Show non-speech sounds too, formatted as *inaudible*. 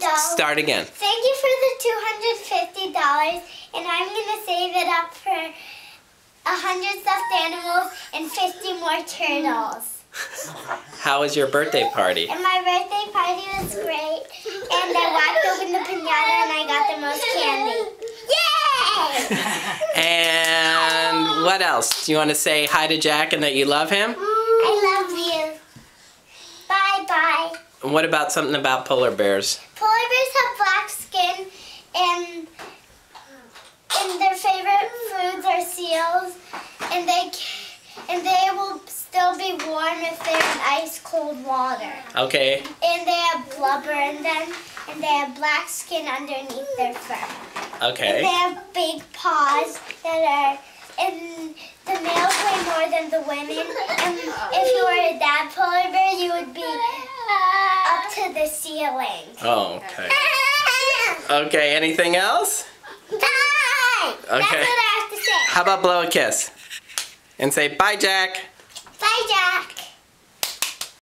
Start again. Thank you for the $250 and I'm going to save it up for 100 stuffed animals and 50 more turtles. How was your birthday party? And my birthday party was great. And I walked open the pinata and I got the most candy. Yay! *laughs* And what else? Do you want to say hi to Jack and that you love him? I love you. Bye bye. And what about something about polar bears? Polar bears have black skin and and their favorite foods are seals and they and they will still be warm if they're in ice cold water. Okay. And they have blubber in them and they have black skin underneath their fur. Okay. And they have big paws that are and the males weigh more than the women. And if you were a dad polar bear, you would be up to the ceiling. Oh, okay. *laughs* Okay, anything else? Bye! That's what Okay. I have to say. How about blow a kiss? And say. Bye, Jack.